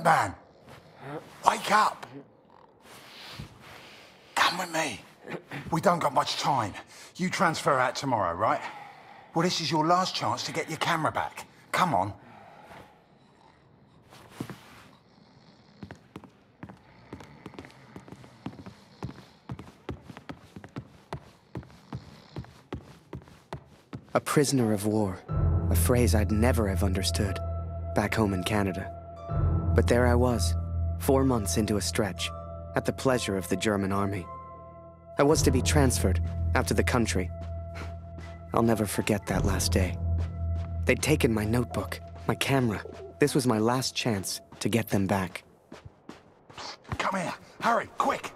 Birdman! Wake up! Come with me. We don't got much time. You transfer out tomorrow, right? Well, this is your last chance to get your camera back. Come on. A prisoner of war. A phrase I'd never have understood back home in Canada. But there I was, four months into a stretch, at the pleasure of the German army. I was to be transferred out to the country. I'll never forget that last day. They'd taken my notebook, my camera. This was my last chance to get them back. Come here. Hurry, quick.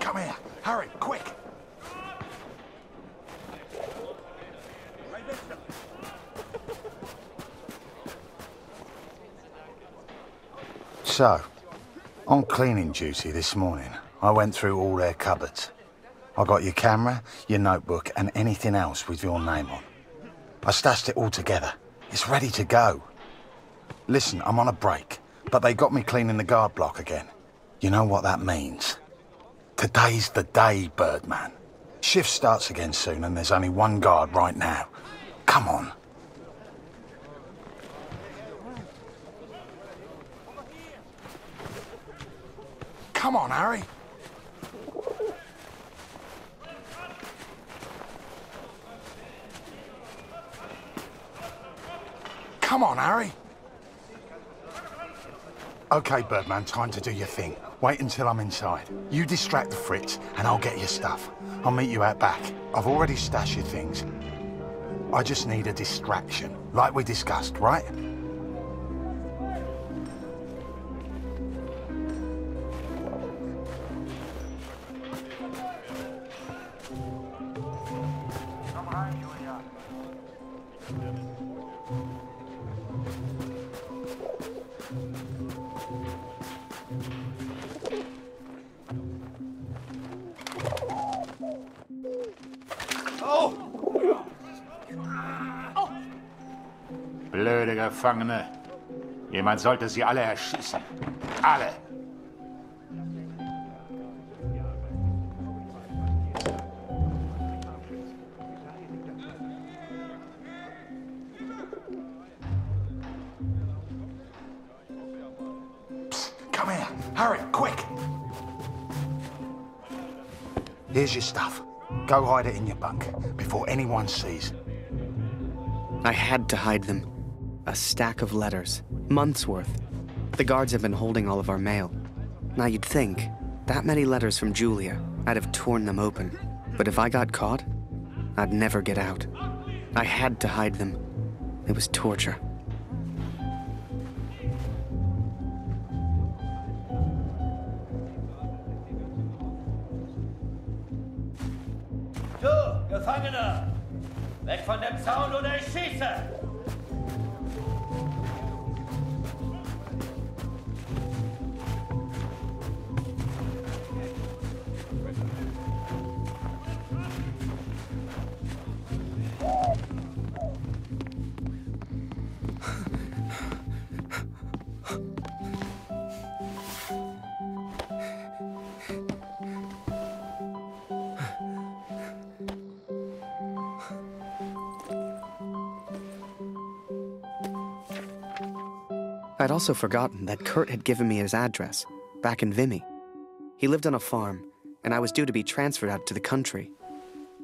Come here. Hurry, quick. So, on cleaning duty this morning, I went through all their cupboards. I got your camera, your notebook, and anything else with your name on. I stashed it all together. It's ready to go. Listen, I'm on a break, but they got me cleaning the guard block again. You know what that means? Today's the day, Birdman. Shift starts again soon, and there's only one guard right now. Come on. Come on, Harry. Come on, Harry. Okay, Birdman, time to do your thing. Wait until I'm inside. You distract the Fritz, and I'll get your stuff. I'll meet you out back. I've already stashed your things. I just need a distraction, like we discussed, right? Blöde Gefangene. Jemand sollte sie alle erschießen. Alle. Come here. Hurry, quick. Here's your stuff. Go hide it in your bunk before anyone sees. I had to hide them. A stack of letters, months worth. The guards have been holding all of our mail. Now you'd think, that many letters from Julia, I'd have torn them open. But if I got caught, I'd never get out. I had to hide them. It was torture. Du, Gefangener! Weg von dem Zaun oder ich I'd also forgotten that Kurt had given me his address, back in Vimy. He lived on a farm, and I was due to be transferred out to the country.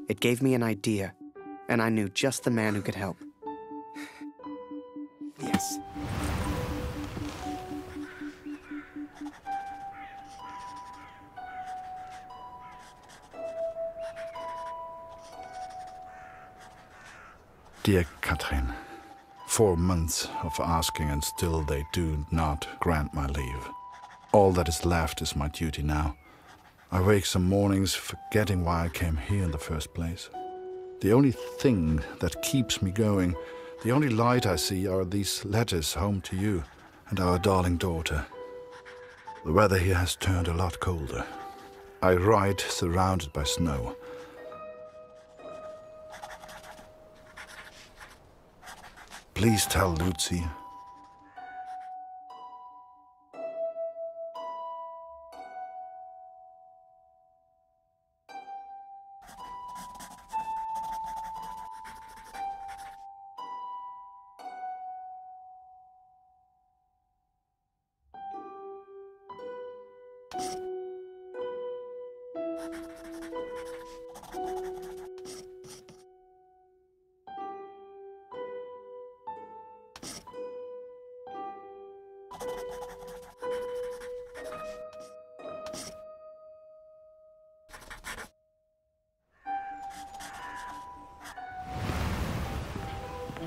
It gave me an idea, and I knew just the man who could help. Yes. Dear Katrin, four months of asking and still they do not grant my leave. All that is left is my duty now. I wake some mornings forgetting why I came here in the first place. The only thing that keeps me going, the only light I see are these letters home to you and our darling daughter. The weather here has turned a lot colder. I ride surrounded by snow. Please tell Lucy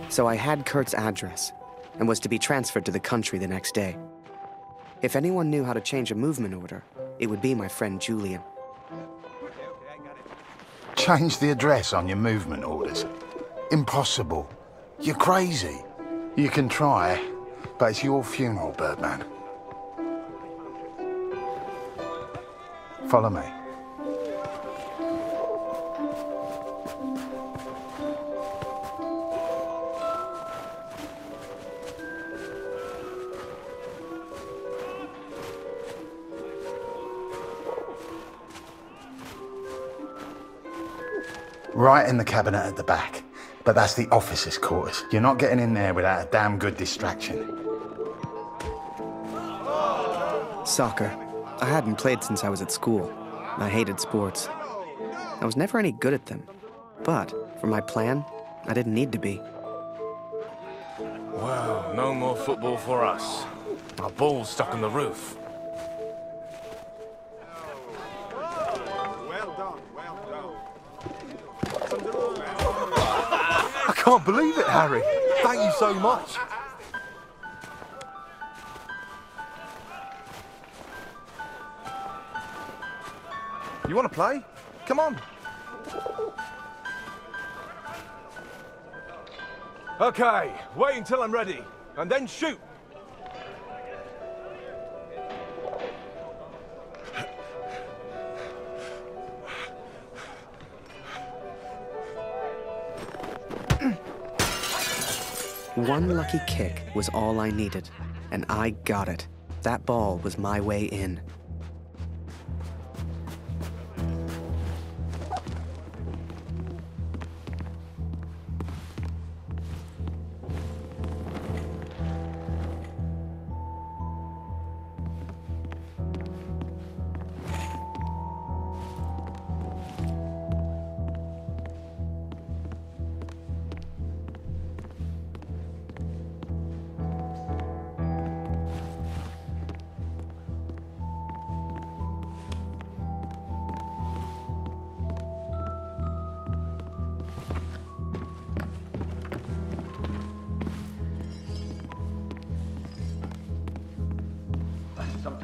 So I had Kurt's address and was to be transferred to the country the next day. If anyone knew how to change a movement order, it would be my friend Julian. Change the address on your movement orders. Impossible. You're crazy. You can try, but it's your funeral, Birdman. Follow me. Right in the cabinet at the back. But that's the officer's quarters. You're not getting in there without a damn good distraction. Soccer. I hadn't played since I was at school. I hated sports. I was never any good at them. But for my plan, I didn't need to be. Well, no more football for us. Our ball's stuck in the roof. Well done, well done. I can't believe it, Harry. Thank you so much. You want to play? Come on. Okay, wait until I'm ready, and then shoot. One lucky kick was all I needed, and I got it. That ball was my way in.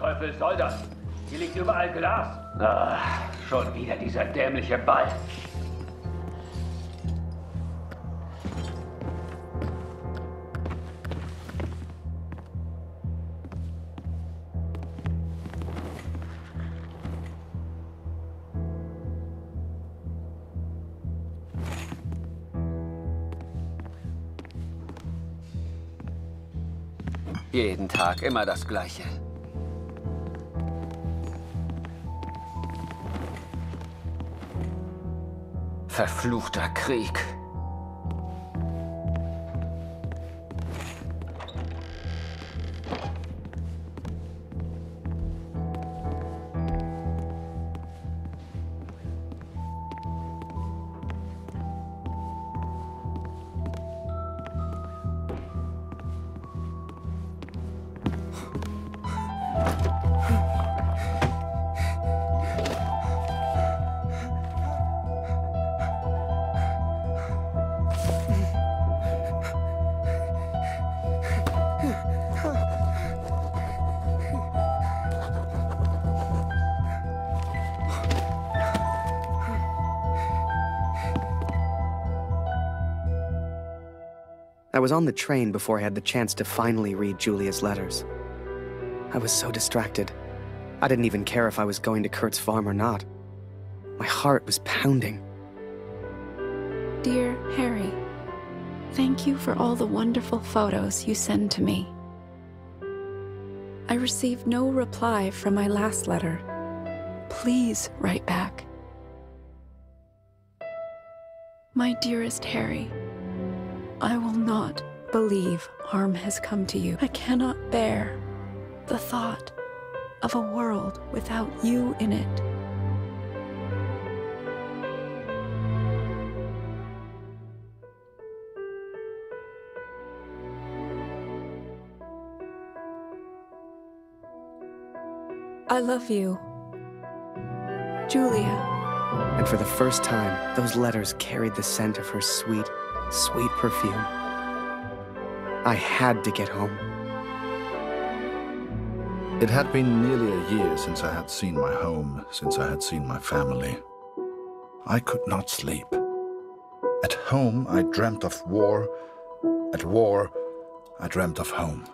Teufel soll das? Hier liegt überall Glas. Ah, schon wieder dieser dämliche Ball. Jeden Tag immer das Gleiche. Verfluchter Krieg. I was on the train before I had the chance to finally read Julia's letters. I was so distracted. I didn't even care if I was going to Kurt's farm or not. My heart was pounding. Dear Harry, thank you for all the wonderful photos you send to me. I received no reply from my last letter. Please write back. My dearest Harry, I will not believe harm has come to you. I cannot bear the thought of a world without you in it. I love you. Julia. And for the first time, those letters carried the scent of her sweet, sweet perfume. I had to get home. It had been nearly a year since I had seen my home, since I had seen my family. I could not sleep. At home, I dreamt of war. At war, I dreamt of home.